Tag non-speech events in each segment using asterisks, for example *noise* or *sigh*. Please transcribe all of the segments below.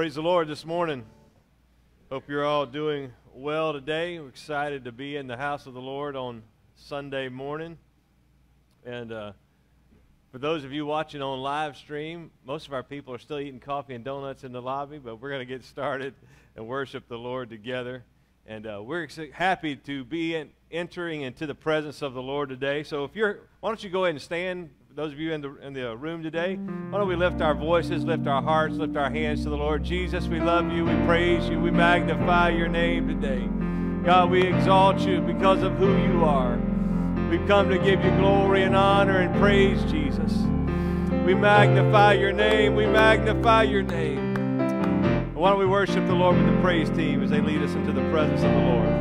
praise the Lord this morning. Hope you're all doing well today. We're excited to be in the house of the Lord on Sunday morning. And uh, for those of you watching on live stream, most of our people are still eating coffee and donuts in the lobby, but we're going to get started and worship the Lord together. And uh, we're happy to be in, entering into the presence of the Lord today. So if you're, why don't you go ahead and stand those of you in the, in the room today, why don't we lift our voices, lift our hearts, lift our hands to the Lord? Jesus, we love you, we praise you, we magnify your name today. God, we exalt you because of who you are. We've come to give you glory and honor and praise, Jesus. We magnify your name, we magnify your name. Why don't we worship the Lord with the praise team as they lead us into the presence of the Lord?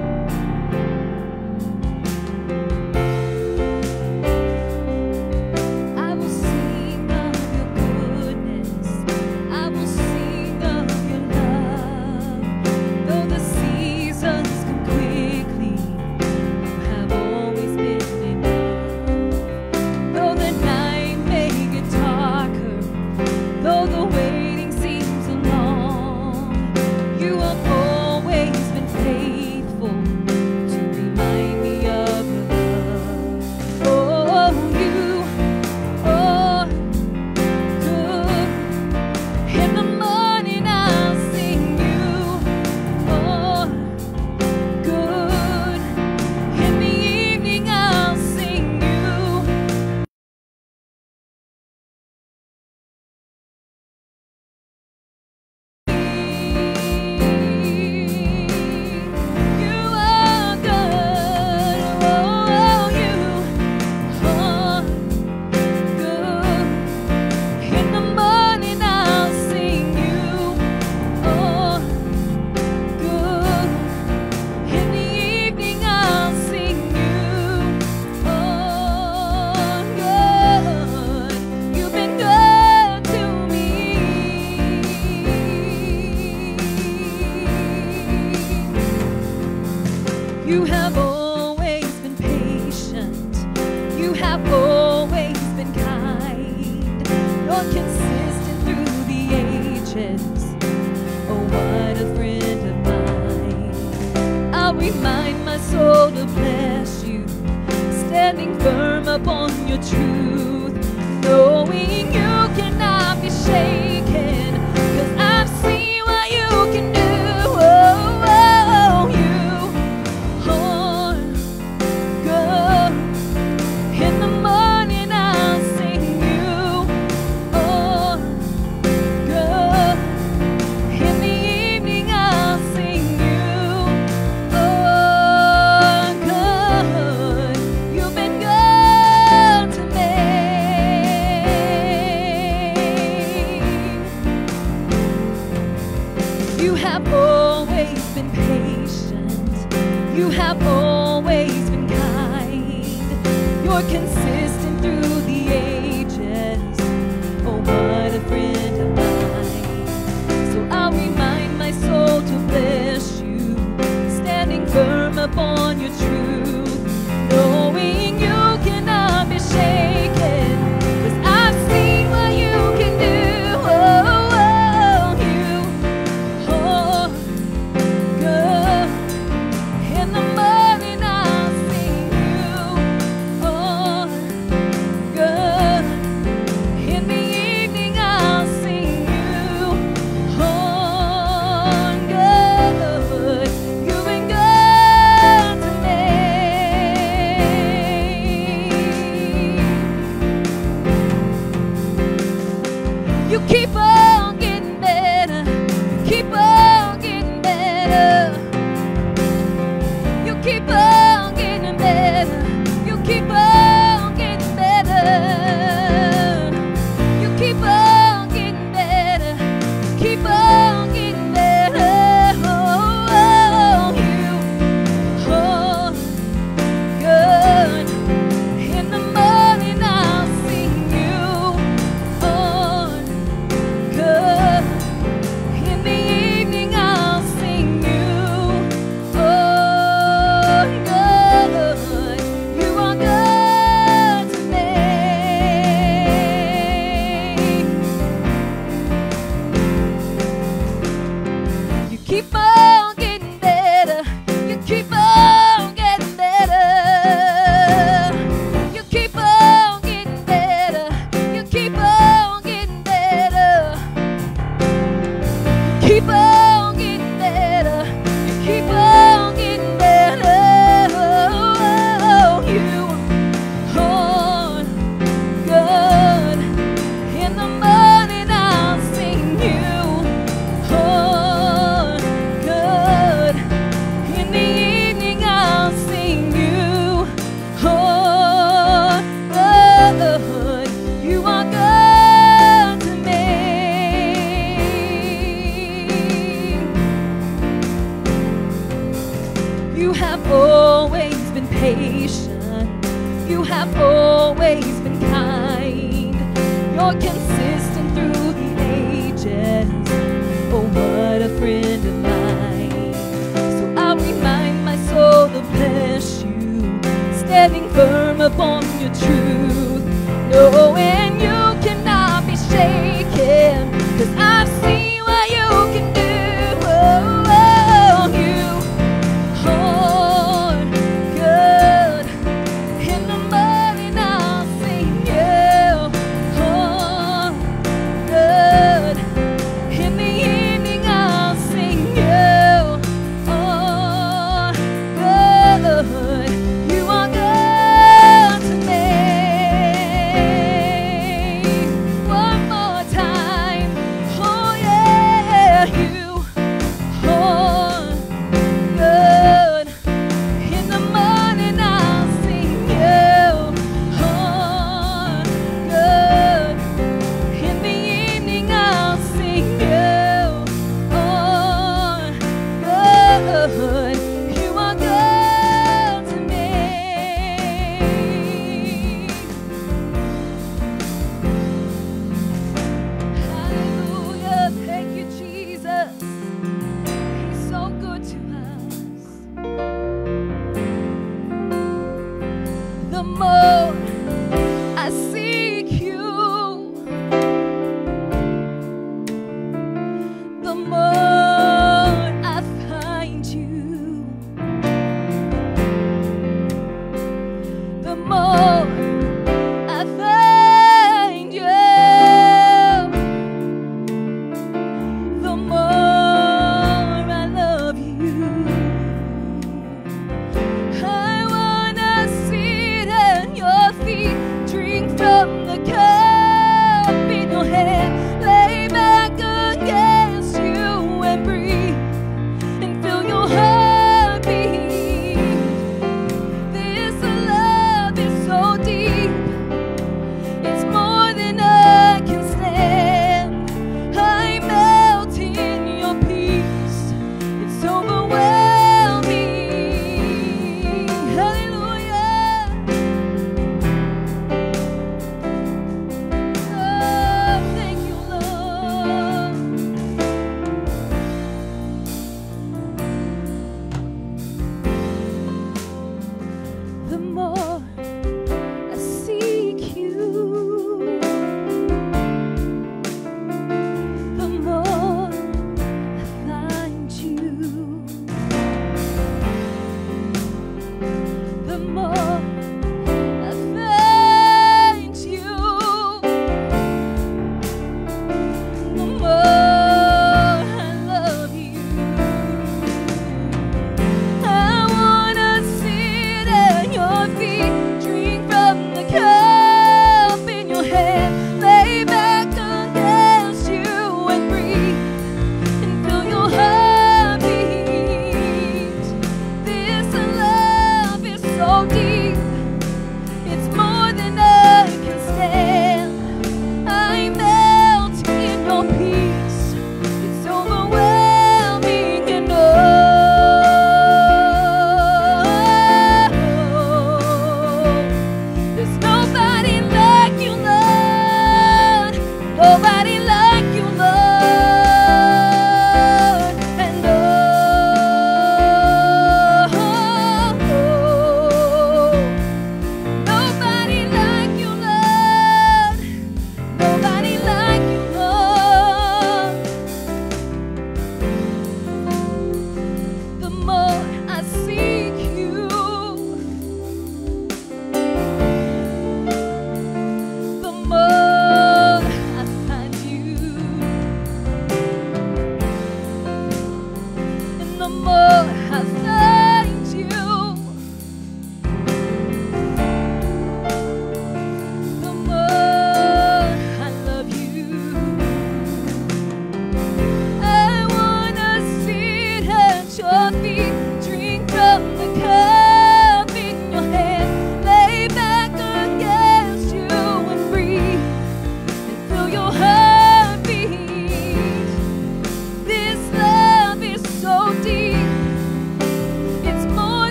Upon your truth, knowing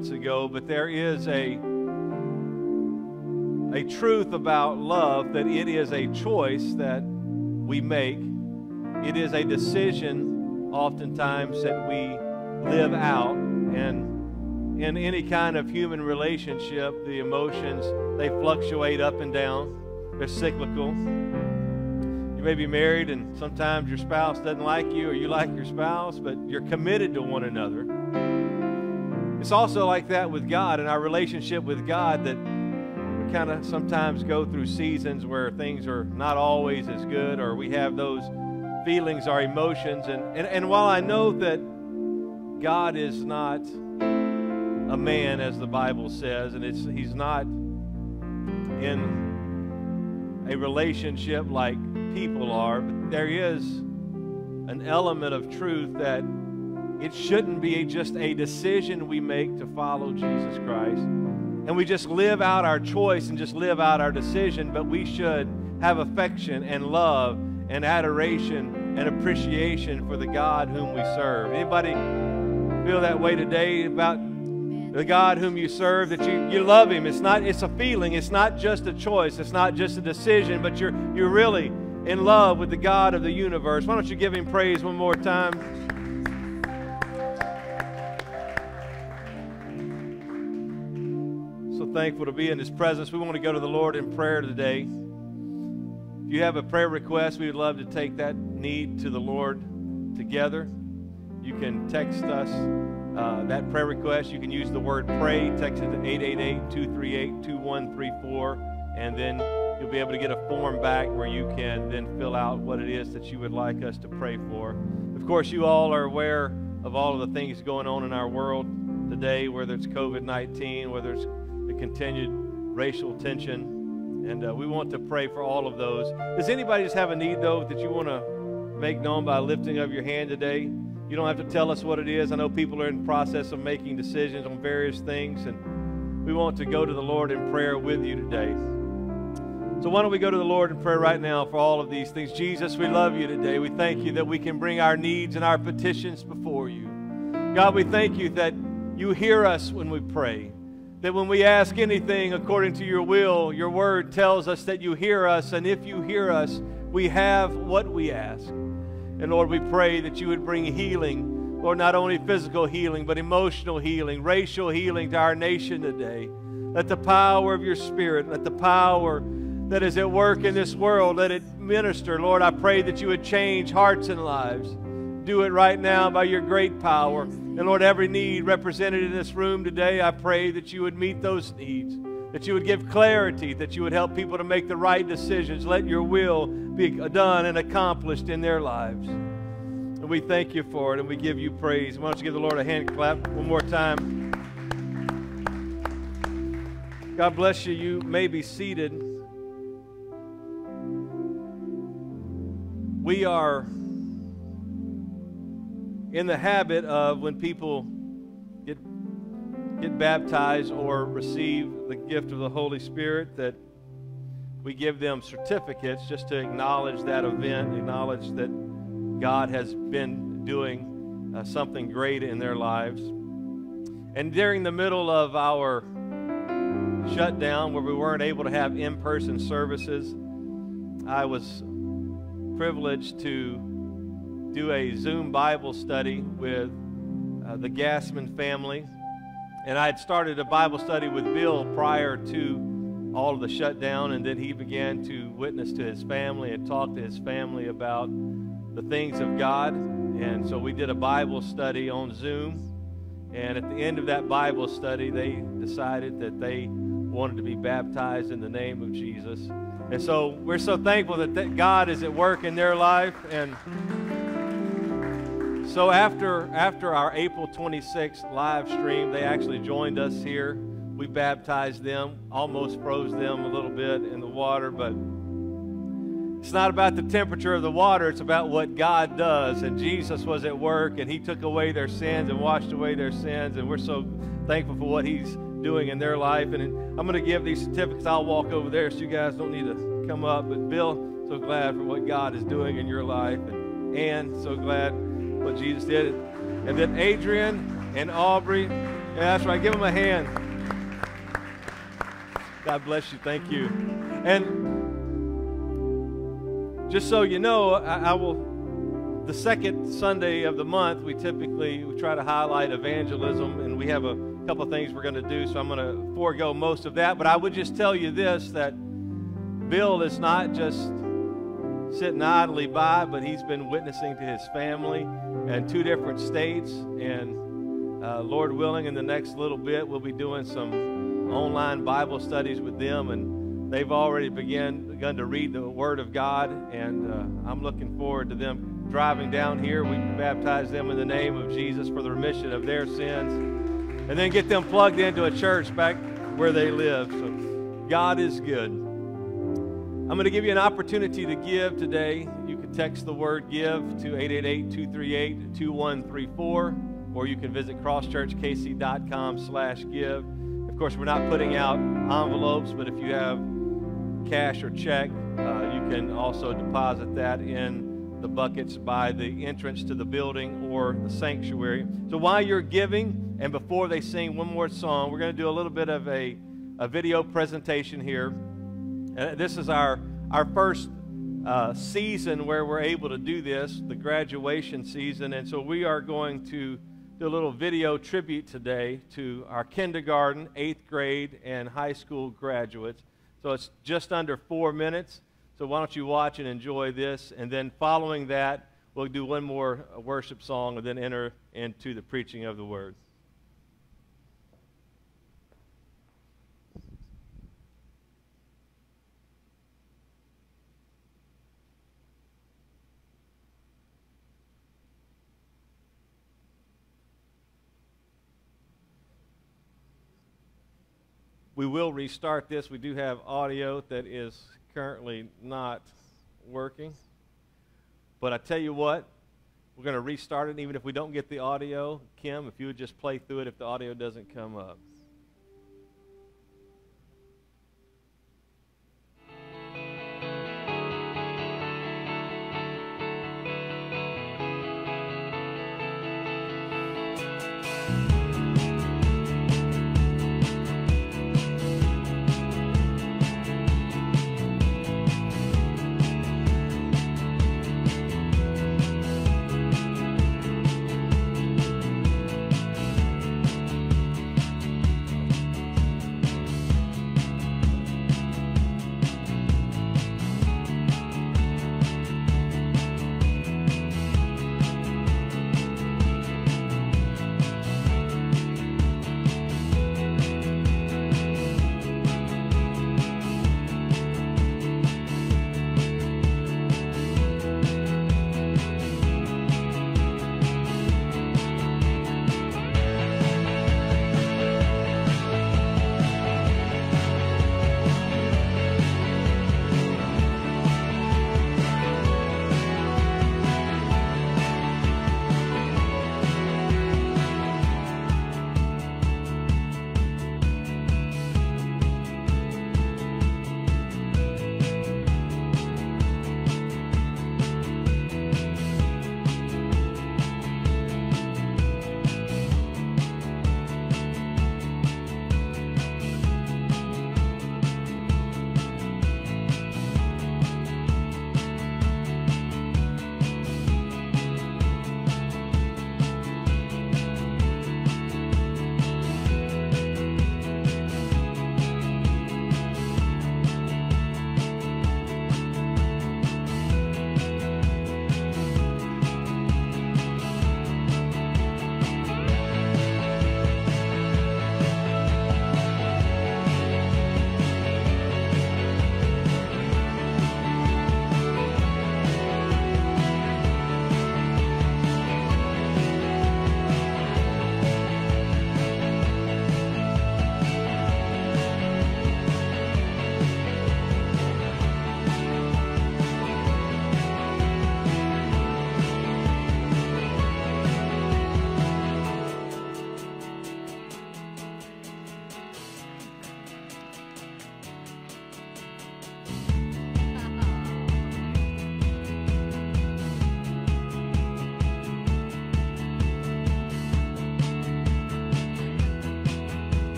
months ago, but there is a a truth about love that it is a choice that we make. It is a decision oftentimes that we live out and in any kind of human relationship, the emotions they fluctuate up and down. They're cyclical. You may be married and sometimes your spouse doesn't like you or you like your spouse, but you're committed to one another. It's also like that with God and our relationship with God that we kind of sometimes go through seasons where things are not always as good or we have those feelings our emotions. And, and, and while I know that God is not a man, as the Bible says, and it's, he's not in a relationship like people are, but there is an element of truth that it shouldn't be just a decision we make to follow Jesus Christ. And we just live out our choice and just live out our decision, but we should have affection and love and adoration and appreciation for the God whom we serve. Anybody feel that way today about the God whom you serve, that you, you love him. It's not it's a feeling, it's not just a choice, it's not just a decision, but you're you're really in love with the God of the universe. Why don't you give him praise one more time? Thankful to be in his presence. We want to go to the Lord in prayer today. If you have a prayer request, we would love to take that need to the Lord together. You can text us uh, that prayer request. You can use the word pray. Text it to 888 238 2134. And then you'll be able to get a form back where you can then fill out what it is that you would like us to pray for. Of course, you all are aware of all of the things going on in our world today, whether it's COVID 19, whether it's continued racial tension. And uh, we want to pray for all of those. Does anybody just have a need, though, that you want to make known by lifting of your hand today? You don't have to tell us what it is. I know people are in process of making decisions on various things, and we want to go to the Lord in prayer with you today. So, why don't we go to the Lord in prayer right now for all of these things? Jesus, we love you today. We thank you that we can bring our needs and our petitions before you. God, we thank you that you hear us when we pray. That when we ask anything according to your will, your word tells us that you hear us, and if you hear us, we have what we ask. And Lord, we pray that you would bring healing, Lord, not only physical healing, but emotional healing, racial healing to our nation today. Let the power of your Spirit, let the power that is at work in this world, let it minister. Lord, I pray that you would change hearts and lives. Do it right now by your great power. And Lord, every need represented in this room today, I pray that you would meet those needs, that you would give clarity, that you would help people to make the right decisions. Let your will be done and accomplished in their lives. And we thank you for it and we give you praise. Why don't you give the Lord a hand clap one more time? God bless you. You may be seated. We are in the habit of when people get, get baptized or receive the gift of the Holy Spirit that we give them certificates just to acknowledge that event, acknowledge that God has been doing uh, something great in their lives. And during the middle of our shutdown, where we weren't able to have in person services, I was privileged to do a Zoom Bible study with uh, the Gassman family. And I had started a Bible study with Bill prior to all of the shutdown, and then he began to witness to his family and talk to his family about the things of God. And so we did a Bible study on Zoom. And at the end of that Bible study, they decided that they wanted to be baptized in the name of Jesus. And so we're so thankful that th- God is at work in their life. And so after, after our April 26th live stream, they actually joined us here. We baptized them, almost froze them a little bit in the water, but it's not about the temperature of the water, it's about what God does. And Jesus was at work and He took away their sins and washed away their sins. And we're so thankful for what He's doing in their life. And I'm going to give these certificates. I'll walk over there so you guys don't need to come up. But Bill, so glad for what God is doing in your life. And Ann, so glad what Jesus did. And then Adrian and Aubrey. Yeah, that's right. Give them a hand. God bless you. Thank you. And just so you know, I, I, will. The second Sunday of the month, we typically we try to highlight evangelism, and we have a couple of things we're going to do. So I'm going to forego most of that. But I would just tell you this: that Bill is not just sitting idly by, but he's been witnessing to his family in two different states. And uh, Lord willing, in the next little bit, we'll be doing some online Bible studies with them and they've already begun, begun to read the Word of God, and uh, I'm looking forward to them driving down here. We baptize them in the name of Jesus for the remission of their sins, and then get them plugged into a church back where they live. So God is good. I'm going to give you an opportunity to give today. You can text the word give to 888-238-2134, or you can visit crosschurchkc.com slash give. Of course, we're not putting out envelopes, but if you have cash or check, uh, you can also deposit that in the buckets by the entrance to the building or the sanctuary. So while you're giving and before they sing one more song, we're going to do a little bit of a, a video presentation here. Uh, this is our, our first uh, season where we're able to do this, the graduation season. And so we are going to do a little video tribute today to our kindergarten, eighth grade, and high school graduates. So it's just under four minutes. So why don't you watch and enjoy this? And then following that, we'll do one more worship song and then enter into the preaching of the word. We will restart this. We do have audio that is currently not working. But I tell you what, we're going to restart it even if we don't get the audio. Kim, if you would just play through it if the audio doesn't come up.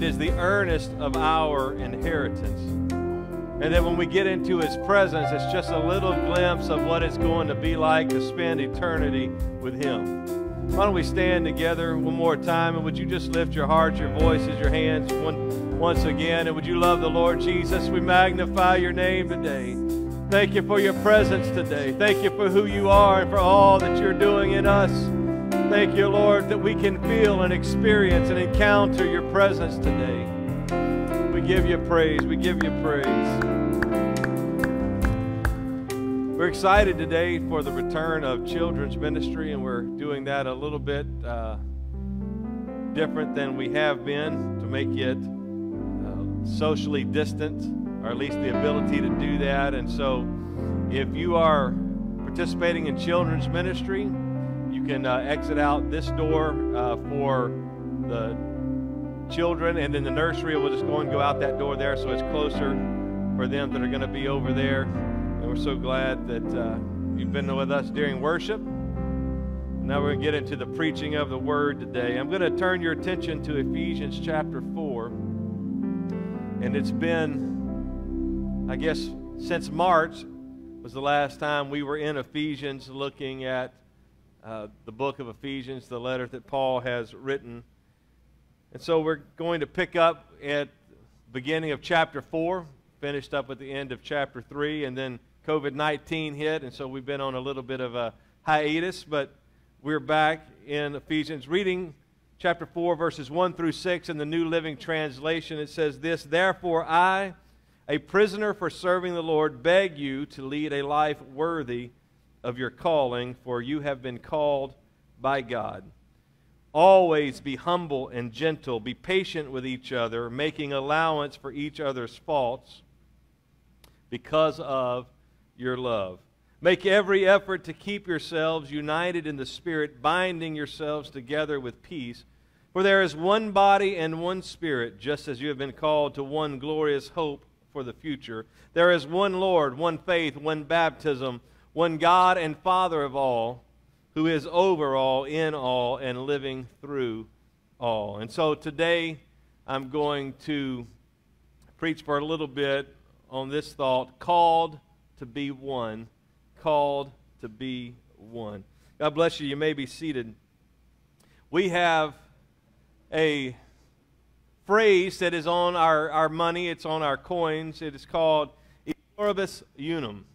It is the earnest of our inheritance. And then when we get into His presence, it's just a little glimpse of what it's going to be like to spend eternity with Him. Why don't we stand together one more time? And would you just lift your hearts, your voices, your hands one, once again? And would you love the Lord Jesus? We magnify your name today. Thank you for your presence today. Thank you for who you are and for all that you're doing in us. Thank you, Lord, that we can feel and experience and encounter your presence today. We give you praise. We give you praise. We're excited today for the return of children's ministry, and we're doing that a little bit uh, different than we have been to make it uh, socially distant or at least the ability to do that. And so, if you are participating in children's ministry, you can uh, exit out this door uh, for the children, and then the nursery will just go and go out that door there, so it's closer for them that are going to be over there. And we're so glad that uh, you've been with us during worship. Now we're going to get into the preaching of the word today. I'm going to turn your attention to Ephesians chapter 4. And it's been I guess since March was the last time we were in Ephesians looking at uh, the book of Ephesians, the letter that Paul has written. And so we're going to pick up at the beginning of chapter 4, finished up at the end of chapter 3, and then COVID 19 hit, and so we've been on a little bit of a hiatus, but we're back in Ephesians, reading chapter 4, verses 1 through 6 in the New Living Translation. It says this Therefore, I a prisoner for serving the Lord, beg you to lead a life worthy of your calling, for you have been called by God. Always be humble and gentle, be patient with each other, making allowance for each other's faults because of your love. Make every effort to keep yourselves united in the Spirit, binding yourselves together with peace. For there is one body and one Spirit, just as you have been called to one glorious hope for the future. There is one Lord, one faith, one baptism, one God and Father of all, who is over all, in all, and living through all. And so today I'm going to preach for a little bit on this thought called to be one. Called to be one. God bless you. You may be seated. We have a phrase that is on our, our money, it's on our coins. It is called E unum.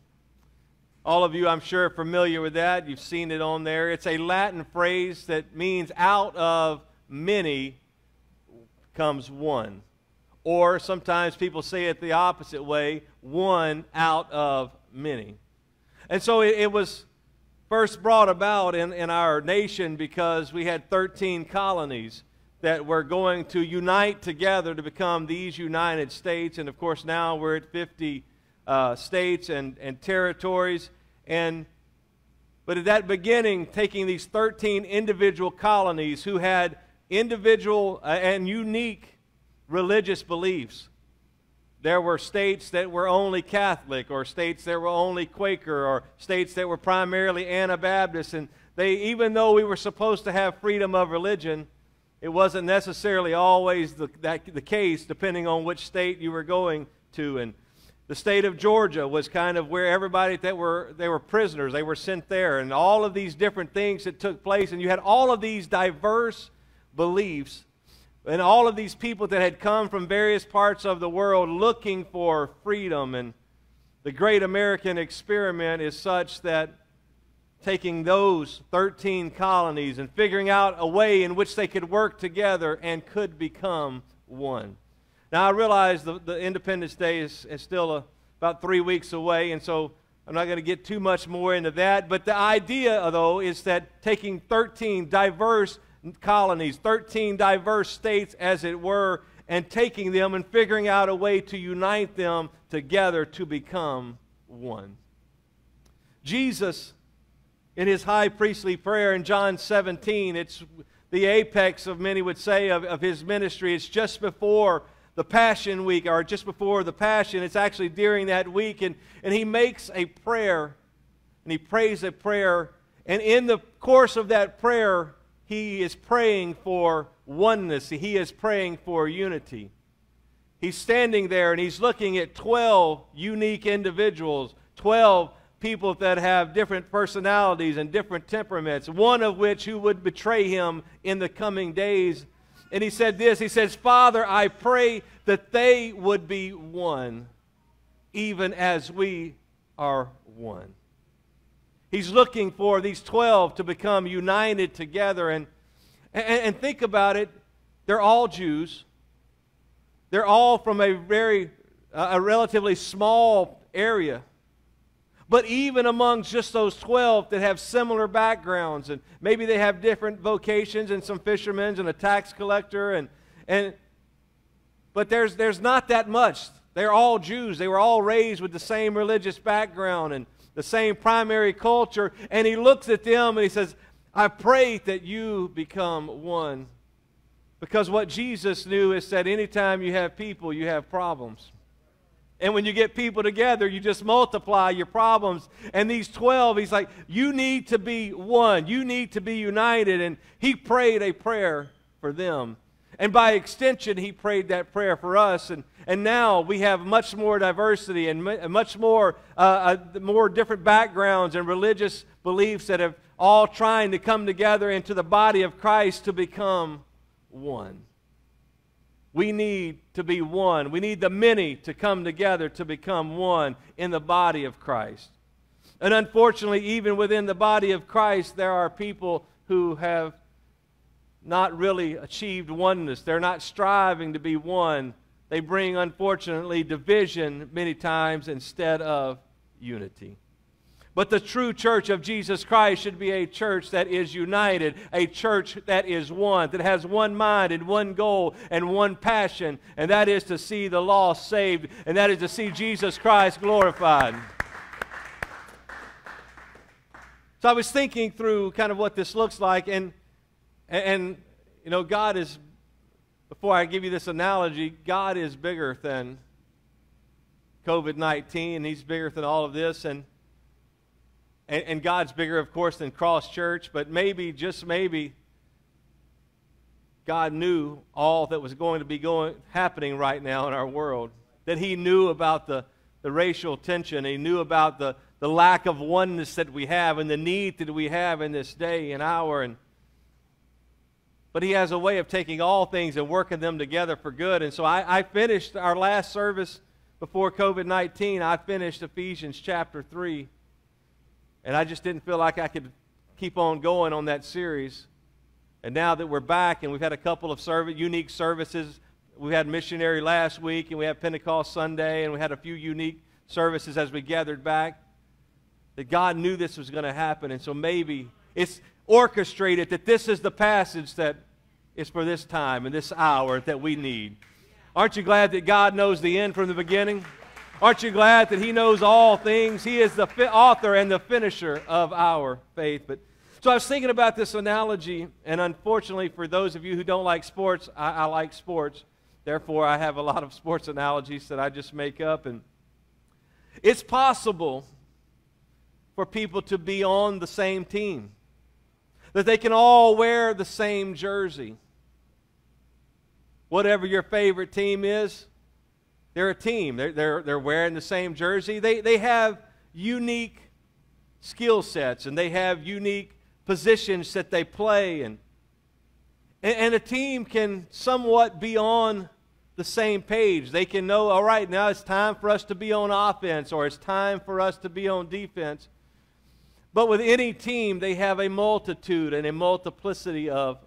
All of you, I'm sure, are familiar with that. You've seen it on there. It's a Latin phrase that means out of many comes one. Or sometimes people say it the opposite way one out of many. And so it, it was first brought about in, in our nation because we had 13 colonies that we're going to unite together to become these United States. And of course, now we're at 50 uh, states and, and territories. And but at that beginning, taking these 13 individual colonies who had individual uh, and unique religious beliefs. There were states that were only Catholic, or states that were only Quaker, or states that were primarily Anabaptist. And they, even though we were supposed to have freedom of religion, it wasn't necessarily always the, that, the case, depending on which state you were going to. And the state of Georgia was kind of where everybody that were they were prisoners, they were sent there, and all of these different things that took place, and you had all of these diverse beliefs, and all of these people that had come from various parts of the world looking for freedom. And the great American experiment is such that taking those 13 colonies and figuring out a way in which they could work together and could become one. Now, I realize the, the Independence Day is, is still a, about three weeks away, and so I'm not going to get too much more into that. But the idea, though, is that taking 13 diverse colonies, 13 diverse states, as it were, and taking them and figuring out a way to unite them together to become one. Jesus in his high priestly prayer in John 17. It's the apex of many would say of, of his ministry. It's just before the Passion Week, or just before the Passion. It's actually during that week. And, and he makes a prayer and he prays a prayer. And in the course of that prayer, he is praying for oneness, he is praying for unity. He's standing there and he's looking at 12 unique individuals, 12 people that have different personalities and different temperaments, one of which who would betray him in the coming days. And he said this He says, Father, I pray that they would be one, even as we are one. He's looking for these 12 to become united together. And, and, and think about it they're all Jews. They're all from a very, uh, a relatively small area. But even amongst just those 12 that have similar backgrounds, and maybe they have different vocations, and some fishermen and a tax collector, and, and but there's, there's not that much. They're all Jews. They were all raised with the same religious background and the same primary culture. And he looks at them and he says, I pray that you become one. Because what Jesus knew is that anytime you have people, you have problems. And when you get people together, you just multiply your problems. And these 12, he's like, you need to be one. You need to be united. And he prayed a prayer for them. And by extension, he prayed that prayer for us. And, and now we have much more diversity and much more, uh, uh, more different backgrounds and religious beliefs that have all trying to come together into the body of Christ to become one. We need to be one. We need the many to come together to become one in the body of Christ. And unfortunately, even within the body of Christ, there are people who have not really achieved oneness. They're not striving to be one. They bring, unfortunately, division many times instead of unity. But the true church of Jesus Christ should be a church that is united, a church that is one, that has one mind and one goal and one passion, and that is to see the lost saved, and that is to see Jesus Christ glorified. So I was thinking through kind of what this looks like, and, and you know, God is, before I give you this analogy, God is bigger than COVID 19, and He's bigger than all of this. And and, and God's bigger, of course, than Cross Church, but maybe, just maybe, God knew all that was going to be going, happening right now in our world. That He knew about the, the racial tension, He knew about the, the lack of oneness that we have and the need that we have in this day and hour. And, but He has a way of taking all things and working them together for good. And so I, I finished our last service before COVID 19, I finished Ephesians chapter 3. And I just didn't feel like I could keep on going on that series. And now that we're back and we've had a couple of unique services, we had missionary last week and we had Pentecost Sunday and we had a few unique services as we gathered back. That God knew this was going to happen. And so maybe it's orchestrated that this is the passage that is for this time and this hour that we need. Aren't you glad that God knows the end from the beginning? Aren't you glad that He knows all things? He is the author and the finisher of our faith. But so I was thinking about this analogy, and unfortunately, for those of you who don't like sports, I, I like sports. Therefore, I have a lot of sports analogies that I just make up. And it's possible for people to be on the same team, that they can all wear the same jersey. Whatever your favorite team is, they're a team. They're, they're, they're wearing the same jersey. They, they have unique skill sets and they have unique positions that they play. And, and, and a team can somewhat be on the same page. They can know, all right, now it's time for us to be on offense or it's time for us to be on defense. But with any team, they have a multitude and a multiplicity of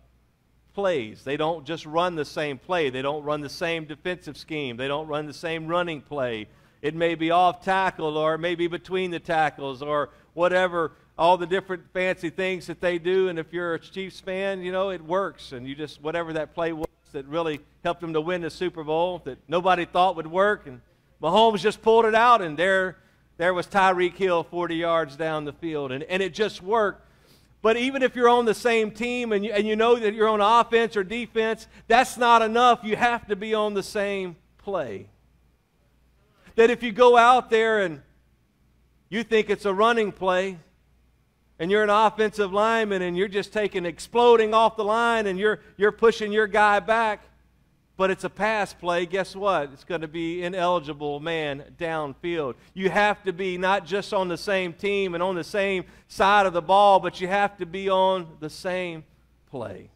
plays. They don't just run the same play. They don't run the same defensive scheme. They don't run the same running play. It may be off tackle or it may be between the tackles or whatever, all the different fancy things that they do. And if you're a Chiefs fan, you know, it works. And you just, whatever that play was that really helped them to win the Super Bowl that nobody thought would work. And Mahomes just pulled it out, and there, there was Tyreek Hill 40 yards down the field. And, and it just worked. But even if you're on the same team and you, and you know that you're on offense or defense, that's not enough. You have to be on the same play. That if you go out there and you think it's a running play and you're an offensive lineman and you're just taking exploding off the line and you're, you're pushing your guy back, but it's a pass play, guess what? It's going to be ineligible man downfield. You have to be not just on the same team and on the same side of the ball, but you have to be on the same play.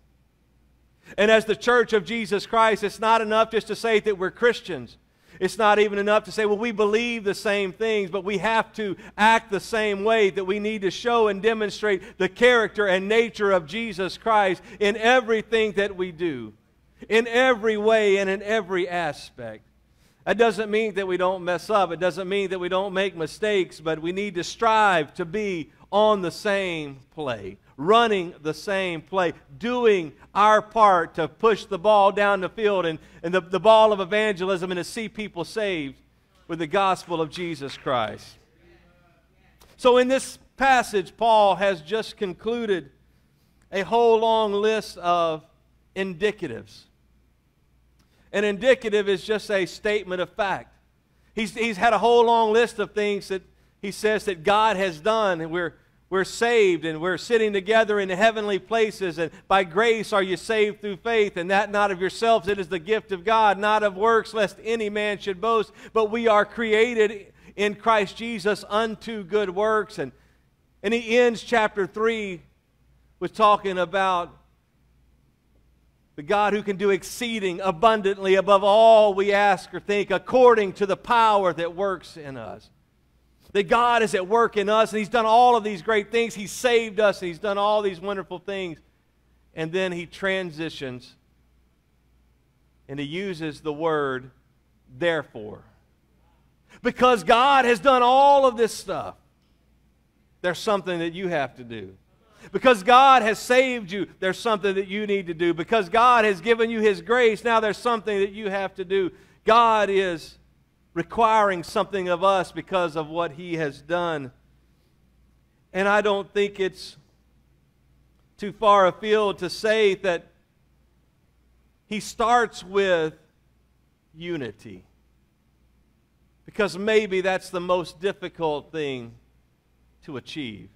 And as the church of Jesus Christ, it's not enough just to say that we're Christians. It's not even enough to say, well, we believe the same things, but we have to act the same way, that we need to show and demonstrate the character and nature of Jesus Christ in everything that we do, in every way and in every aspect. That doesn't mean that we don't mess up. It doesn't mean that we don't make mistakes, but we need to strive to be on the same play running the same play, doing our part to push the ball down the field and, and the, the ball of evangelism and to see people saved with the gospel of Jesus Christ. So, in this passage, Paul has just concluded a whole long list of indicatives. An indicative is just a statement of fact. He's, he's had a whole long list of things that he says that God has done, and we're we're saved and we're sitting together in heavenly places. And by grace are you saved through faith. And that not of yourselves. It is the gift of god not of works lest any man should boast. But we are created in christ jesus unto good works. And and he ends chapter 3 with talking about the God who can do exceeding abundantly above all we ask or think, according to the power that works in us that God is at work in us and He's done all of these great things. He's saved us and He's done all these wonderful things. And then He transitions and He uses the word therefore. Because God has done all of this stuff, there's something that you have to do. Because God has saved you, there's something that you need to do. Because God has given you His grace, now there's something that you have to do. God is requiring something of us because of what he has done. And I don't think it's too far afield to say that he starts with unity. Because maybe that's the most difficult thing to achieve.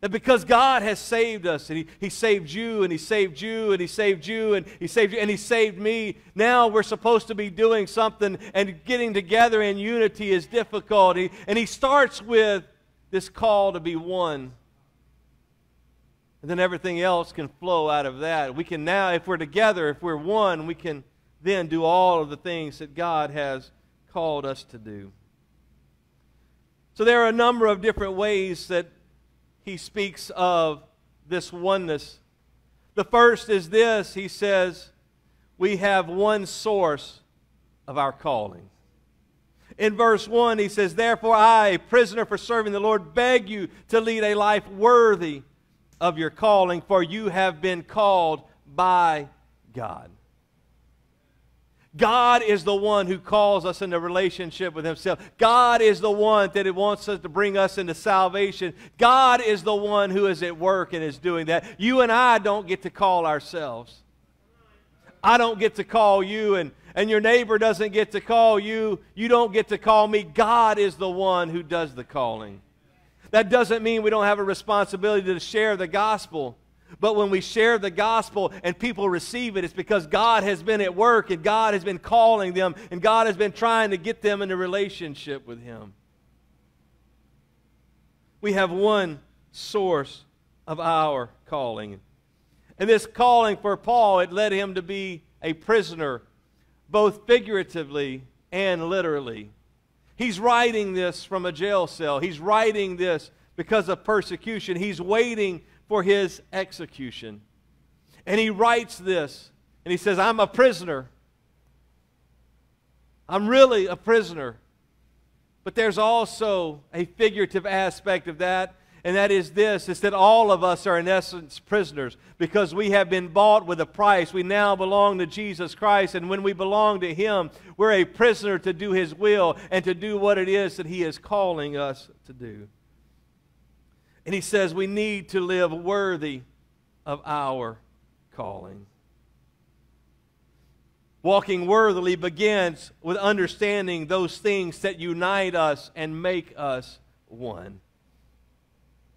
That because God has saved us, and he, he saved you, and He saved you, and He saved you, and He saved you, and He saved me, now we're supposed to be doing something, and getting together in unity is difficult. And He starts with this call to be one. And then everything else can flow out of that. We can now, if we're together, if we're one, we can then do all of the things that God has called us to do. So there are a number of different ways that he speaks of this oneness. The first is this he says, We have one source of our calling. In verse 1, he says, Therefore, I, prisoner for serving the Lord, beg you to lead a life worthy of your calling, for you have been called by God. God is the one who calls us into relationship with Himself. God is the one that wants us to bring us into salvation. God is the one who is at work and is doing that. You and I don't get to call ourselves. I don't get to call you, and, and your neighbor doesn't get to call you. You don't get to call me. God is the one who does the calling. That doesn't mean we don't have a responsibility to share the gospel. But when we share the gospel and people receive it, it's because God has been at work and God has been calling them and God has been trying to get them in a relationship with Him. We have one source of our calling. And this calling for Paul, it led him to be a prisoner, both figuratively and literally. He's writing this from a jail cell. He's writing this because of persecution. He's waiting for his execution. And he writes this, and he says, I'm a prisoner. I'm really a prisoner. But there's also a figurative aspect of that, and that is this it's that all of us are, in essence, prisoners because we have been bought with a price. We now belong to Jesus Christ, and when we belong to Him, we're a prisoner to do His will and to do what it is that He is calling us to do. And he says we need to live worthy of our calling. Walking worthily begins with understanding those things that unite us and make us one.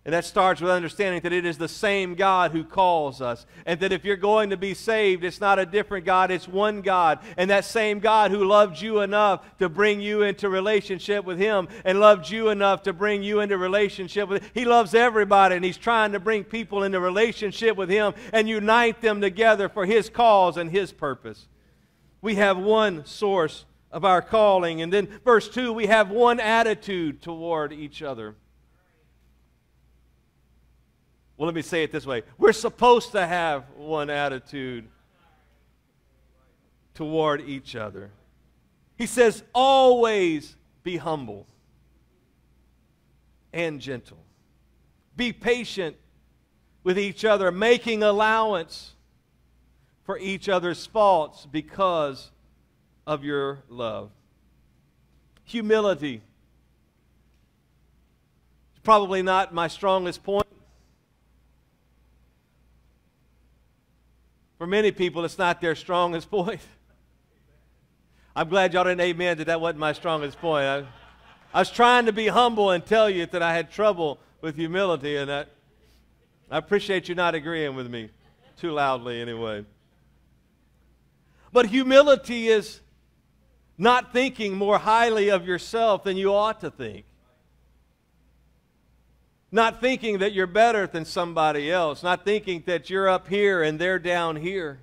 And that starts with understanding that it is the same God who calls us. And that if you're going to be saved, it's not a different God, it's one God. And that same God who loved you enough to bring you into relationship with Him and loved you enough to bring you into relationship with He loves everybody and He's trying to bring people into relationship with Him and unite them together for His cause and His purpose. We have one source of our calling. And then, verse 2, we have one attitude toward each other. Well, let me say it this way we're supposed to have one attitude toward each other. He says, always be humble and gentle. Be patient with each other, making allowance for each other's faults because of your love. Humility. It's probably not my strongest point. For many people, it's not their strongest point. I'm glad y'all didn't amen that that wasn't my strongest point. I, I, was trying to be humble and tell you that I had trouble with humility, and that, I appreciate you not agreeing with me too loudly anyway. But humility is not thinking more highly of yourself than you ought to think. Not thinking that you're better than somebody else. Not thinking that you're up here and they're down here.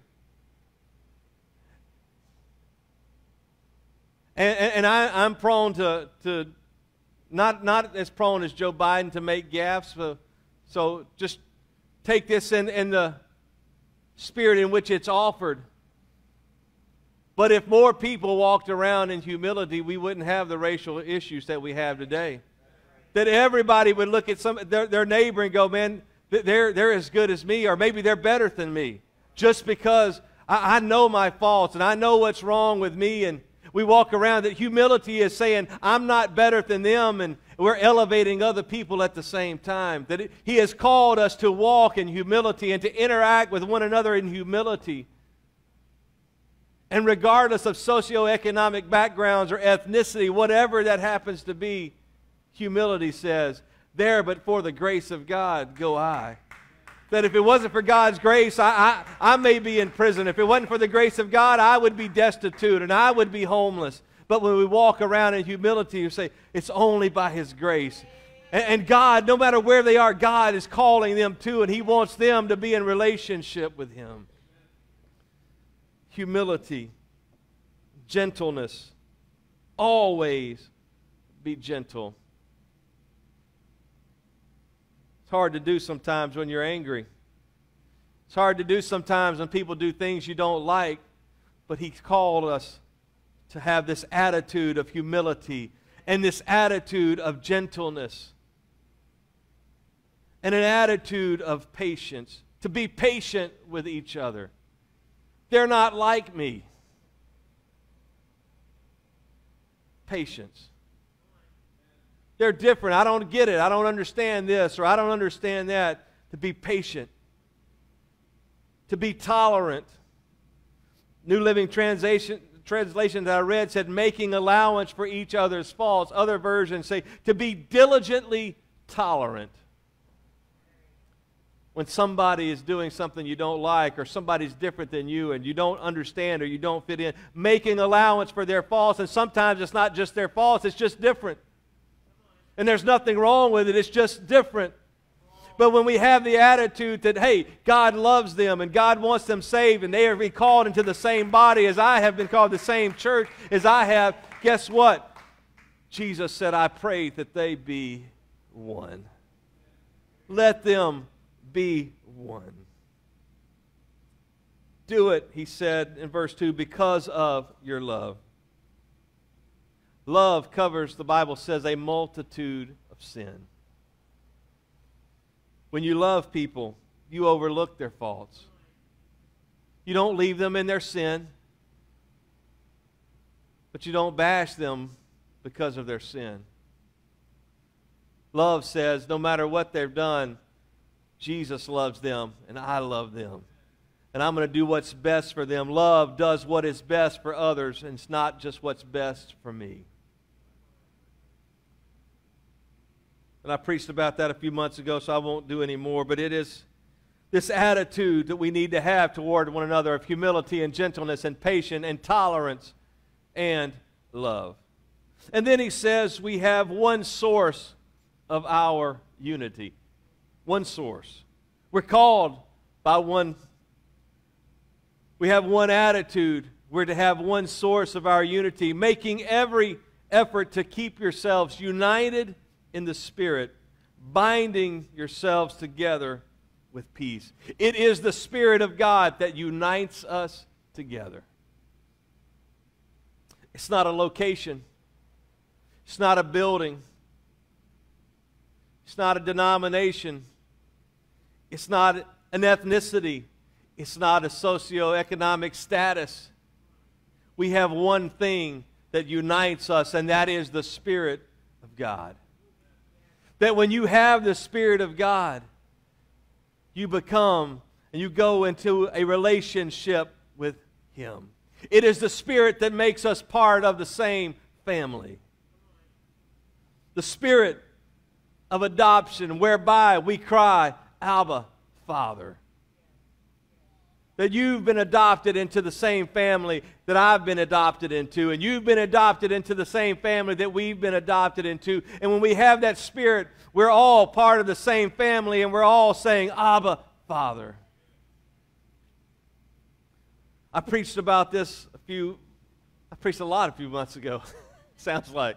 And, and, and I, am prone to, to not, not as prone as Joe Biden to make gaffes. So, so just take this in, in the spirit in which it's offered. But if more people walked around in humility, we wouldn't have the racial issues that we have today that everybody would look at some, their, their neighbor and go, man, they're, they're as good as me, or maybe they're better than me, just because I, I know my faults and I know what's wrong with me. And we walk around that humility is saying, I'm not better than them, and we're elevating other people at the same time. That it, He has called us to walk in humility and to interact with one another in humility. And regardless of socioeconomic backgrounds or ethnicity, whatever that happens to be, humility says, There, but for the grace of God, go I. That if it wasn't for God's grace, I, I, I may be in prison. If it wasn't for the grace of God, I would be destitute and I would be homeless. But when we walk around in humility, we say, It's only by His grace. And, and God, no matter where they are, God is calling them to, and He wants them to be in relationship with Him. Humility, gentleness, always be gentle. It's hard to do sometimes when you're angry. It's hard to do sometimes when people do things you don't like, but He's called us to have this attitude of humility and this attitude of gentleness and an attitude of patience, to be patient with each other. They're not like me. Patience. They're different. I don't get it. I don't understand this or I don't understand that. To be patient, to be tolerant. New Living Translation, translation that I read said, making allowance for each other's faults. Other versions say, to be diligently tolerant. When somebody is doing something you don't like, or somebody's different than you, and you don't understand or you don't fit in, making allowance for their faults. And sometimes it's not just their faults, it's just different. And there's nothing wrong with it, it's just different. But when we have the attitude that, hey, God loves them and God wants them saved and they are be called into the same body as I have been called, the same church as I have, guess what? Jesus said, I pray that they be one. Let them be one. Do it, he said in verse 2, because of your love. Love covers, the Bible says, a multitude of sin. When you love people, you overlook their faults. You don't leave them in their sin, but you don't bash them because of their sin. Love says, no matter what they've done, Jesus loves them and I love them. And I'm going to do what's best for them. Love does what is best for others, and it's not just what's best for me. And I preached about that a few months ago, so I won't do any more. But it is this attitude that we need to have toward one another of humility and gentleness and patience and tolerance and love. And then he says we have one source of our unity. One source. We're called by one. We have one attitude. We're to have one source of our unity, making every effort to keep yourselves united in the Spirit, binding yourselves together with peace. It is the Spirit of God that unites us together. It's not a location, it's not a building, it's not a denomination, it's not an ethnicity, it's not a socioeconomic status. We have one thing that unites us, and that is the Spirit of God. That when you have the Spirit of God, you become and you go into a relationship with Him. It is the Spirit that makes us part of the same family. The Spirit of adoption, whereby we cry, Abba, Father. That you've been adopted into the same family that I've been adopted into, and you've been adopted into the same family that we've been adopted into. And when we have that spirit, we're all part of the same family, and we're all saying, Abba, Father. I preached about this a few, I preached a lot a few months ago, *laughs* sounds like.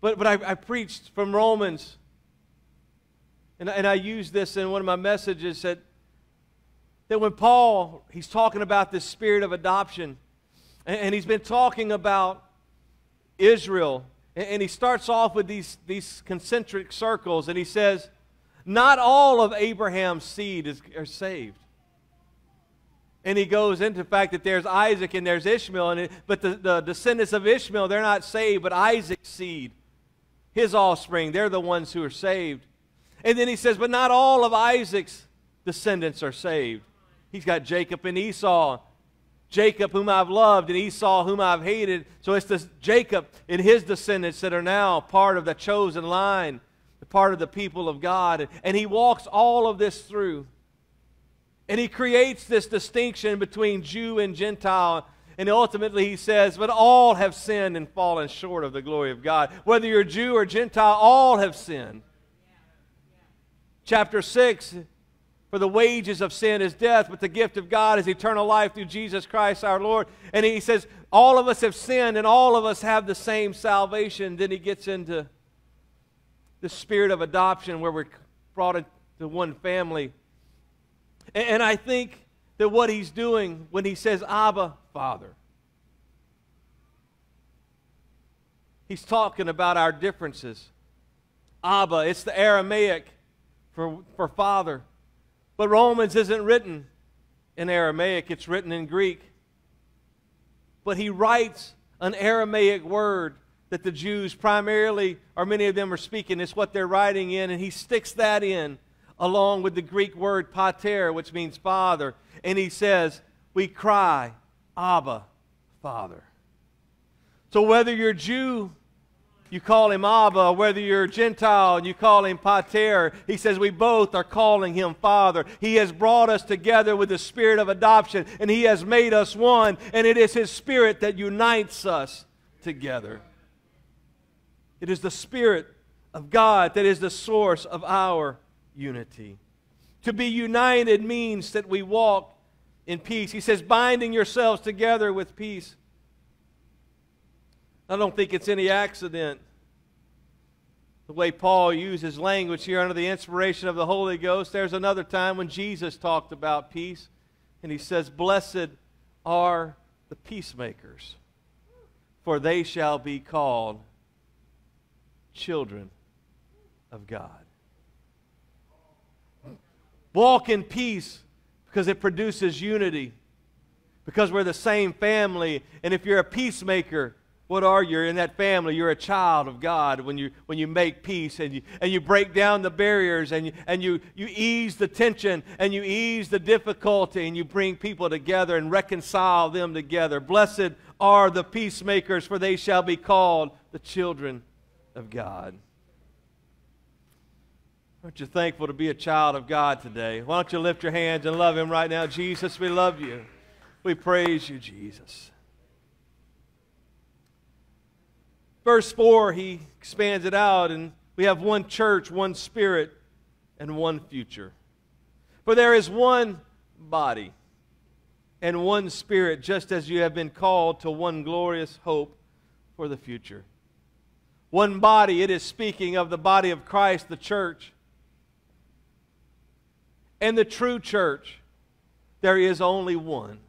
But, but I, I preached from Romans, and, and I used this in one of my messages that, that when Paul, he's talking about this spirit of adoption, and, he's been talking about Israel, and, and he starts off with these, these concentric circles, and he says, Not all of Abraham's seed is, are saved. And he goes into the fact that there's Isaac and there's Ishmael, and it, but the, the descendants of Ishmael, they're not saved, but Isaac's seed his offspring, they're the ones who are saved. And then he says, but not all of Isaac's descendants are saved. He's got Jacob and Esau. Jacob, whom I've loved, and Esau, whom I've hated. So it's this Jacob and his descendants that are now part of the chosen line, the part of the people of God. And he walks all of this through. And he creates this distinction between Jew and Gentile and ultimately, he says, But all have sinned and fallen short of the glory of God. Whether you're Jew or Gentile, all have sinned. Chapter 6 For the wages of sin is death, but the gift of God is eternal life through Jesus Christ our Lord. And he says, All of us have sinned and all of us have the same salvation. Then he gets into the spirit of adoption where we're brought into one family. And, I think that what he's doing when he says, Abba, Father, he's talking about our differences. Abba, it's the Aramaic for, for father. But Romans isn't written in Aramaic, it's written in Greek. But he writes an Aramaic word that the Jews primarily, or many of them are speaking, it's what they're writing in, and he sticks that in along with the Greek word pater, which means father. And he says, We cry, Abba, Father. So whether you're Jew, you call him Abba, whether you're Gentile and you call him Pater, he says we both are calling him Father. He has brought us together with the spirit of adoption, and he has made us one, and it is his spirit that unites us together. It is the spirit of God that is the source of our unity. To be united means that we walk in peace. He says, binding yourselves together with peace. I don't think it's any accident the way Paul uses language here under the inspiration of the Holy Ghost. There's another time when Jesus talked about peace, and he says, Blessed are the peacemakers, for they shall be called children of God. Walk in peace because it produces unity. Because we're the same family. And if you're a peacemaker, what are you in that family? You're a child of God when you, when you make peace and you, and you break down the barriers and, you, and you, you ease the tension and you ease the difficulty and you bring people together and reconcile them together. Blessed are the peacemakers, for they shall be called the children of God. Aren't you thankful to be a child of God today? Why don't you lift your hands and love Him right now? Jesus, we love you. We praise you, Jesus. Verse 4, he expands it out, and we have one church, one spirit, and one future. For there is one body and one spirit, just as you have been called to one glorious hope for the future. One body, it is speaking of the body of Christ, the church. And the true church, there is only one.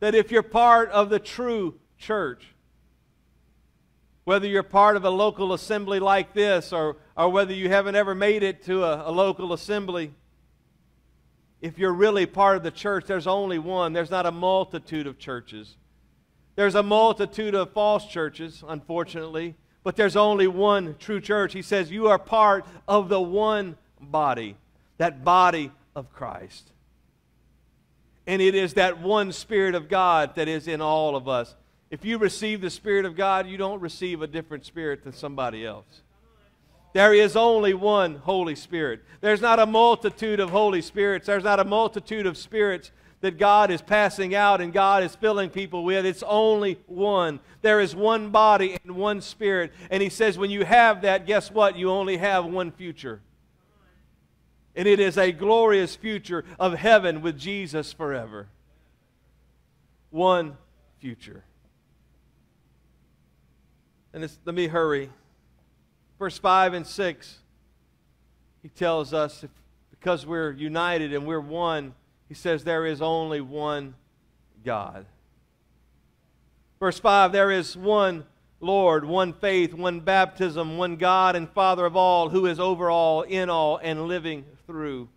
That if you're part of the true church, whether you're part of a local assembly like this or, or whether you haven't ever made it to a, a local assembly, if you're really part of the church, there's only one. There's not a multitude of churches. There's a multitude of false churches, unfortunately, but there's only one true church. He says, You are part of the one body, that body of Christ. And it is that one Spirit of God that is in all of us. If you receive the Spirit of God, you don't receive a different Spirit than somebody else. There is only one Holy Spirit. There's not a multitude of Holy Spirits. There's not a multitude of spirits that God is passing out and God is filling people with. It's only one. There is one body and one spirit. And He says, when you have that, guess what? You only have one future. And it is a glorious future of heaven with Jesus forever. One future. And let me hurry. Verse 5 and 6, he tells us if, because we're united and we're one, he says there is only one God. Verse 5 there is one Lord, one faith, one baptism, one God and Father of all, who is over all, in all, and living through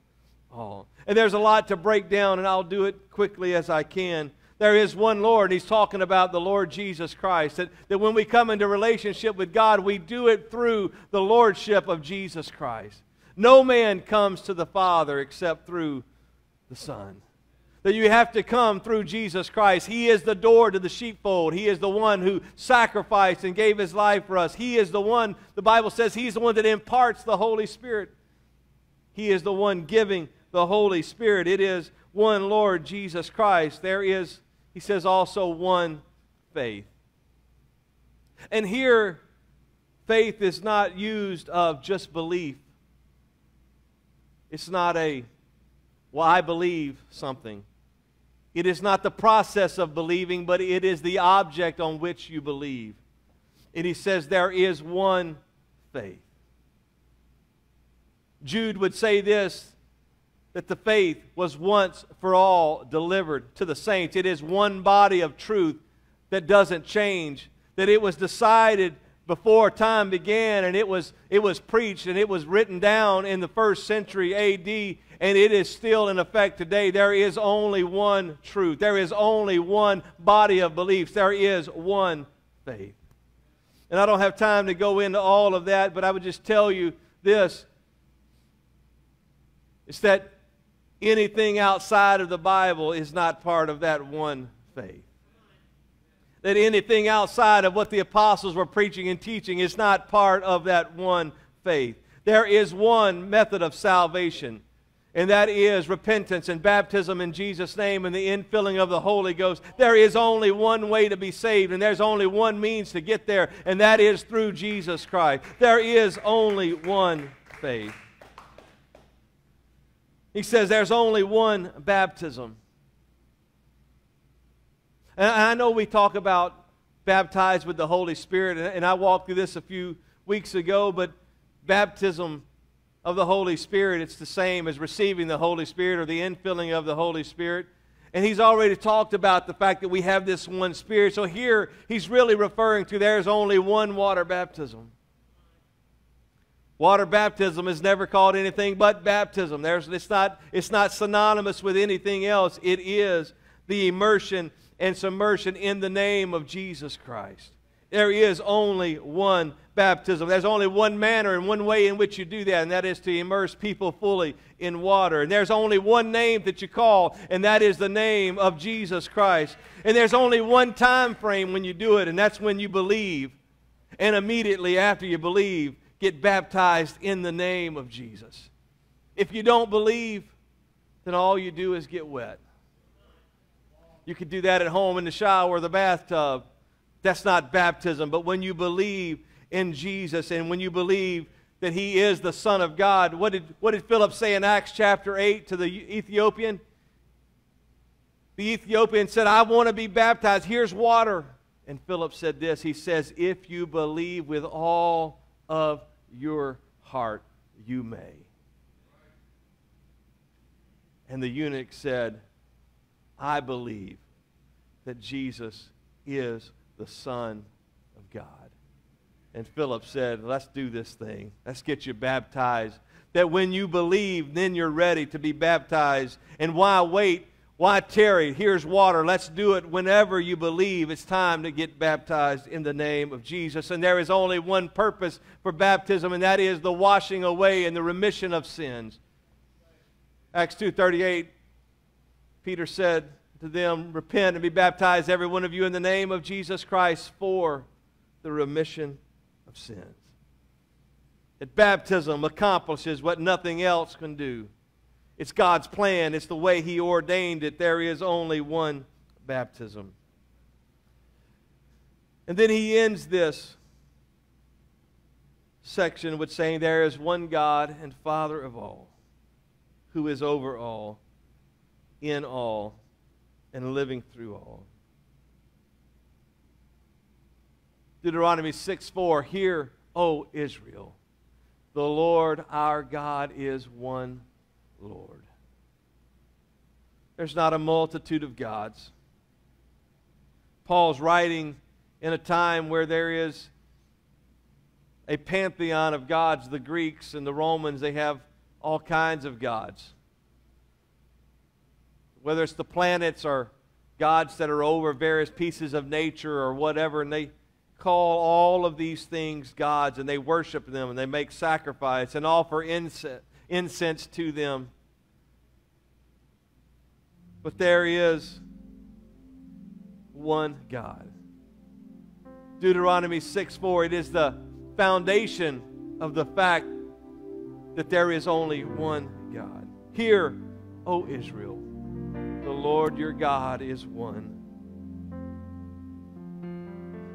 all. And there's a lot to break down, and I'll do it quickly as I can there is one Lord, and he's talking about the Lord Jesus Christ. That, that when we come into relationship with God, we do it through the Lordship of Jesus Christ. No man comes to the Father except through the Son. That you have to come through Jesus Christ. He is the door to the sheepfold. He is the one who sacrificed and gave his life for us. He is the one, the Bible says, he's the one that imparts the Holy Spirit. He is the one giving the Holy Spirit. It is one Lord Jesus Christ. There is he says also one faith. And here, faith is not used of just belief. It's not a, well, I believe something. It is not the process of believing, but it is the object on which you believe. And he says there is one faith. Jude would say this that the faith was once for all delivered to the saints. It is one body of truth that doesn't change, that it was decided before time began and it was, it was preached and it was written down in the first century AD and it is still in effect today. There is only one truth. There is only one body of beliefs. There is one faith. And I don't have time to go into all of that, but I would just tell you this. It's that anything outside of the Bible is not part of that one faith. That anything outside of what the apostles were preaching and teaching is not part of that one faith. There is one method of salvation, and that is repentance and baptism in Jesus' name and the infilling of the Holy Ghost. There is only one way to be saved, and there's only one means to get there, and that is through Jesus Christ. There is only one faith. He says there's only one baptism. And I know we talk about baptized with the Holy Spirit, and I walked through this a few weeks ago, but baptism of the Holy Spirit, it's the same as receiving the Holy Spirit or the infilling of the Holy Spirit. And he's already talked about the fact that we have this one Spirit. So here he's really referring to there's only one water baptism. Water baptism is never called anything but baptism. There's, it's, not, it's not synonymous with anything else. It is the immersion and submersion in the name of Jesus Christ. There is only one baptism. There's only one manner and one way in which you do that, and that is to immerse people fully in water. And there's only one name that you call, and that is the name of Jesus Christ. And there's only one time frame when you do it, and that's when you believe and immediately after you believe, get baptized in the name of Jesus. If you don't believe, then all you do is get wet. You could do that at home in the shower or the bathtub. That's not baptism. But when you believe in Jesus and when you believe that he is the Son of God, what did, what did Philip say in Acts chapter 8 to the Ethiopian? The Ethiopian said, I want to be baptized. Here's water. And Philip said this He says, If you believe with all of your heart, you may. And the eunuch said, I believe that Jesus is the Son of God. And Philip said, Let's do this thing. Let's get you baptized. That when you believe, then you're ready to be baptized. And why wait? Why tarry? Here's water. Let's do it whenever you believe it's time to get baptized in the name of Jesus. And there is only one purpose for baptism, and that is the washing away and the remission of sins. Acts 2:38 Peter said to them, "Repent and be baptized every one of you in the name of Jesus Christ for the remission of sins." That baptism accomplishes what nothing else can do. It's God's plan, it's the way He ordained it. There is only one baptism. And then he ends this section with saying, There is one God and Father of all who is over all, in all, and living through all. Deuteronomy 6 4 Hear, O Israel, the Lord our God is one Lord. There's not a multitude of gods. Paul's writing in a time where there is a pantheon of gods. The Greeks and the Romans, they have all kinds of gods. Whether it's the planets or gods that are over various pieces of nature or whatever, and they call all of these things gods and they worship them and they make sacrifice and offer incense, incense to them. But there is one God. Deuteronomy 6 4, it is the foundation of the fact that there is only one God. Hear, O Israel, the Lord your God is one.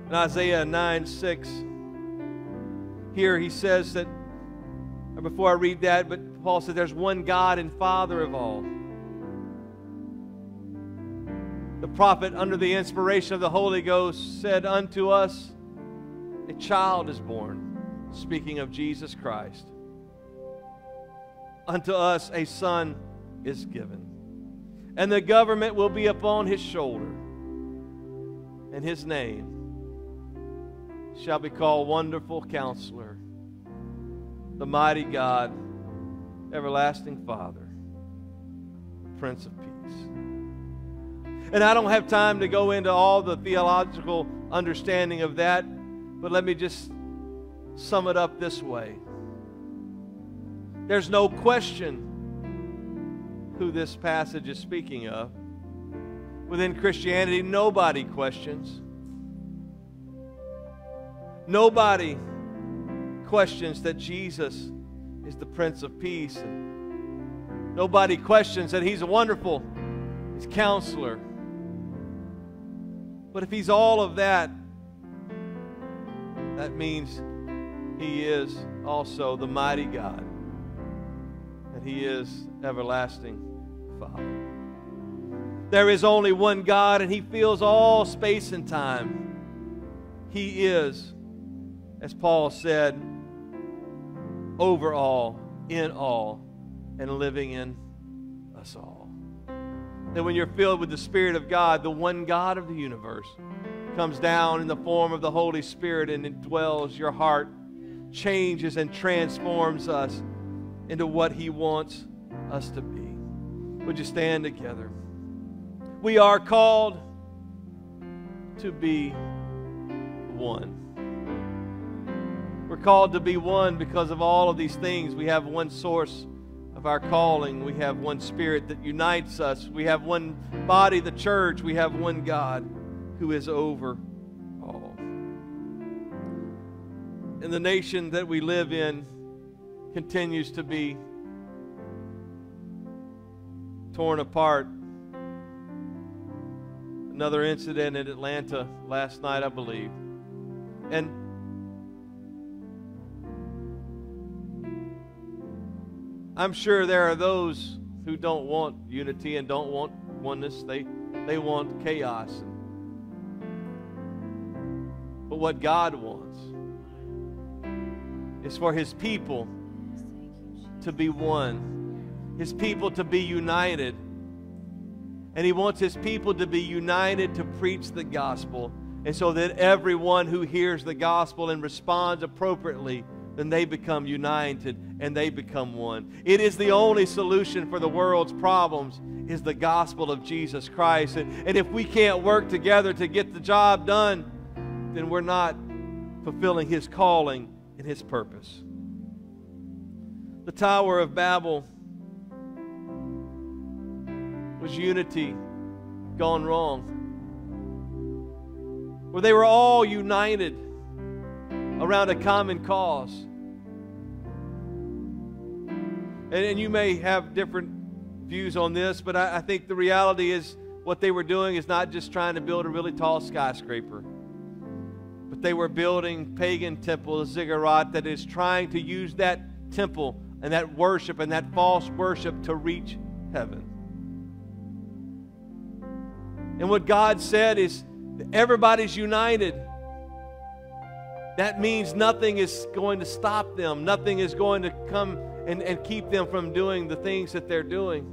In Isaiah 9 6, here he says that, before I read that, but Paul said there's one God and Father of all. The prophet, under the inspiration of the Holy Ghost, said unto us, A child is born, speaking of Jesus Christ unto us a son is given. And the government will be upon his shoulder. And his name shall be called Wonderful Counselor, the Mighty God, Everlasting Father, Prince of Peace. And I don't have time to go into all the theological understanding of that, but let me just sum it up this way. There's no question who this passage is speaking of. Within Christianity, nobody questions. Nobody questions that Jesus is the Prince of Peace. And nobody questions that He's a wonderful He's counselor. But if He's all of that, that means He is also the mighty God that he is everlasting Father. There is only one God, and He fills all space and time. He is, as Paul said, over all, in all, and living in us all. And when you're filled with the Spirit of God, the one God of the universe comes down in the form of the Holy Spirit and indwells your heart, changes and transforms us into what He wants us to be. Would you stand together? We are called to be one. We're called to be one because of all of these things. We have one source of our calling. We have one spirit that unites us. We have one body, the church. We have one God who is over all. and the nation that we live in continues to be torn apart. Another incident in Atlanta last night, I believe. And I'm sure there are those who don't want unity and don't want oneness. They, they want chaos. But what God wants is for His people to be one, His people to be united. And He wants His people to be united to preach the gospel. And so that everyone who hears the gospel and responds appropriately then they become united and they become one. It is the only solution for the world's problems is the gospel of Jesus Christ. And, and if we can't work together to get the job done, then we're not fulfilling his calling and his purpose. The Tower of Babel was unity gone wrong. Where they were all united around a common cause. And, and you may have different views on this, but I, I think the reality is what they were doing is not just trying to build a really tall skyscraper, but they were building pagan temple, a ziggurat that is trying to use that temple and that worship and that false worship to reach heaven. And what God said is everybody's united that means nothing is going to stop them. Nothing is going to come and, and keep them from doing the things that they're doing.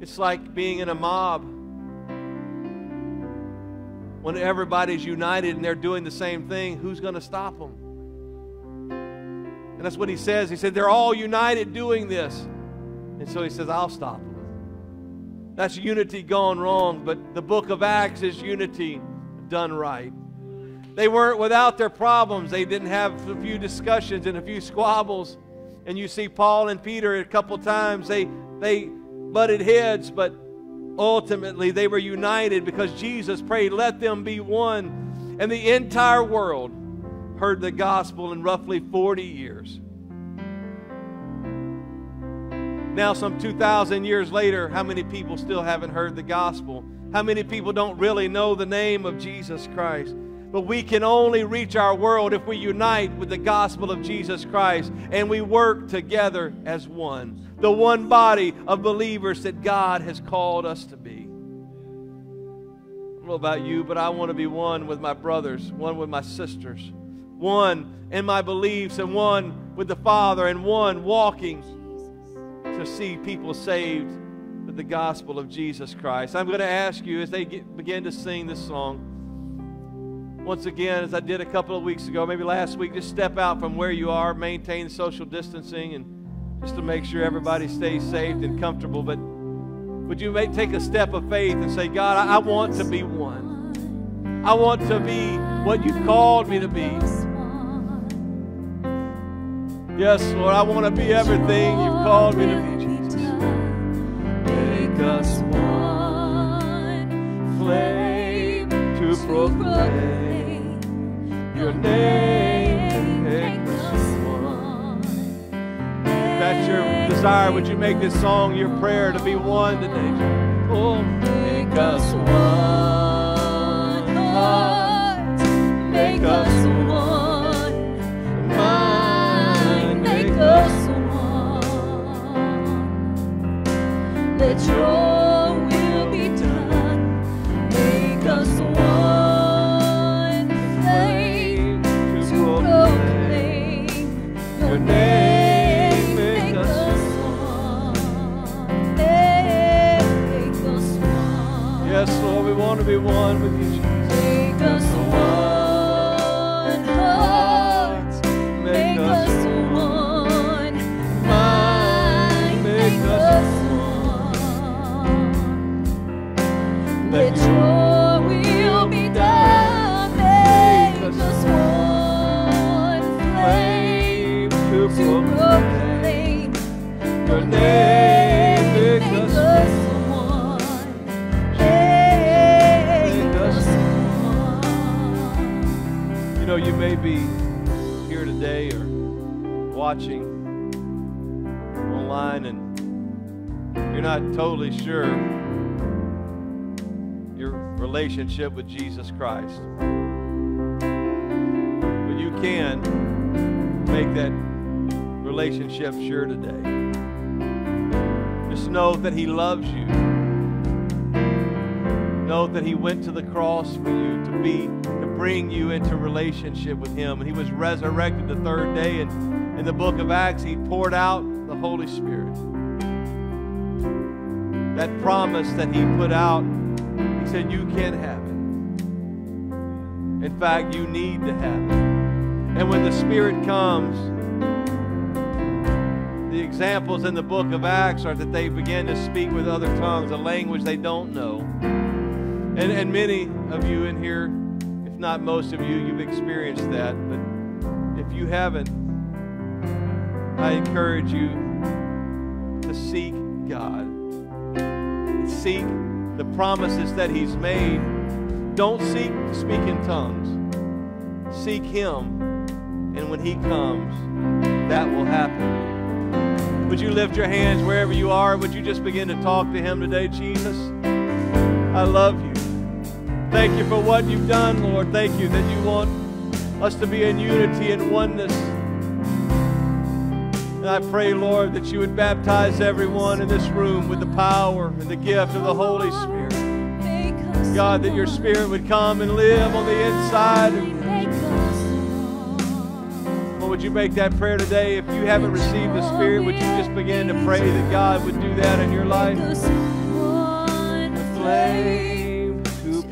It's like being in a mob when everybody's united and they're doing the same thing. Who's going to stop them? And that's what he says. He said, They're all united doing this. And so he says, I'll stop them. That's unity gone wrong, but the book of Acts is unity done right. They weren't without their problems. They didn't have a few discussions and a few squabbles. And you see Paul and Peter a couple times, they, they butted heads, but ultimately they were united because Jesus prayed, let them be one. And the entire world heard the gospel in roughly 40 years. Now, some 2,000 years later, how many people still haven't heard the gospel? How many people don't really know the name of Jesus Christ? But we can only reach our world if we unite with the gospel of Jesus Christ and we work together as one. The one body of believers that God has called us to be. I don't know about you, but I want to be one with my brothers, one with my sisters, one in my beliefs, and one with the Father, and one walking to see people saved with the gospel of Jesus Christ. I'm going to ask you as they get, begin to sing this song once again, as I did a couple of weeks ago, maybe last week, just step out from where you are, maintain social distancing, and just to make sure everybody stays safe and comfortable. But would you make, take a step of faith and say, God, I, I want to be one. I want to be what you've called me to be. Yes, Lord, I want to be everything you've called me to be, Jesus. Make us one flame to proclaim your name that's your desire, would you make this song your prayer to be one today? Oh, make us one heart, make us one mind, make us one. Let your to be one with you, may be here today or watching online and you're not totally sure your relationship with Jesus Christ, but you can make that relationship sure today. Just know that He loves you. Know that He went to the cross for you to be bring you into relationship with Him, and He was resurrected the third day. And in the book of Acts, He poured out the Holy Spirit. That promise that He put out, He said, "You can have it." In fact, you need to have it. And when the Spirit comes, the examples in the book of Acts are that they begin to speak with other tongues, a language they don't know. And, and many of you in here, not most of you, you've experienced that. But if you haven't, I encourage you to seek God. Seek the promises that He's made. Don't seek to speak in tongues. Seek Him. And when He comes, that will happen. Would you lift your hands wherever you are? Would you just begin to talk to Him today, Jesus? I love you. Thank you for what you've done, Lord. Thank you that you want us to be in unity and oneness. And I pray, Lord, that you would baptize everyone in this room with the power and the gift of the Holy Spirit. God, that your Spirit would come and live on the inside. Would you make that prayer today? If you haven't received the Spirit, would you just begin to pray that God would do that in your life?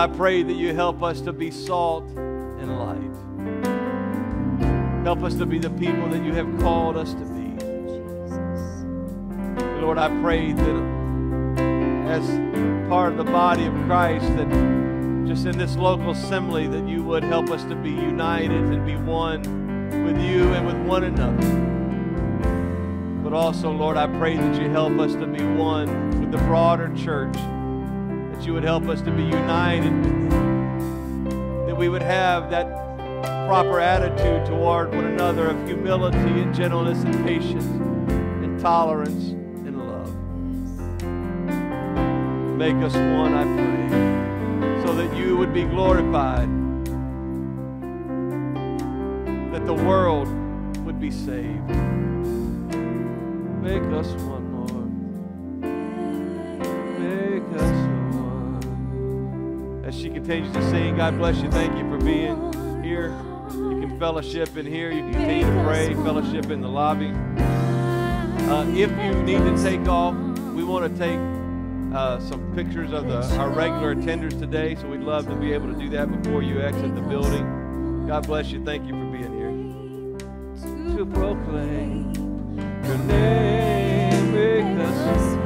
I pray that you help us to be salt and light. Help us to be the people that you have called us to be. Lord, I pray that as part of the body of Christ, that just in this local assembly, that you would help us to be united and be one with you and with one another. But also, Lord, I pray that you help us to be one with the broader church, that you would help us to be united that we would have that proper attitude toward one another of humility and gentleness and patience and tolerance and love. Make us one, I pray, so that you would be glorified, that the world would be saved. Make us one, continues to sing, God bless you. Thank you for being here. You can fellowship in here. You can continue to pray, fellowship in the lobby. Uh, if you need to take off, we want to take uh, some pictures of the, our regular attenders today, so we'd love to be able to do that before you exit the building. God bless you. Thank you for being here. To proclaim your name, make us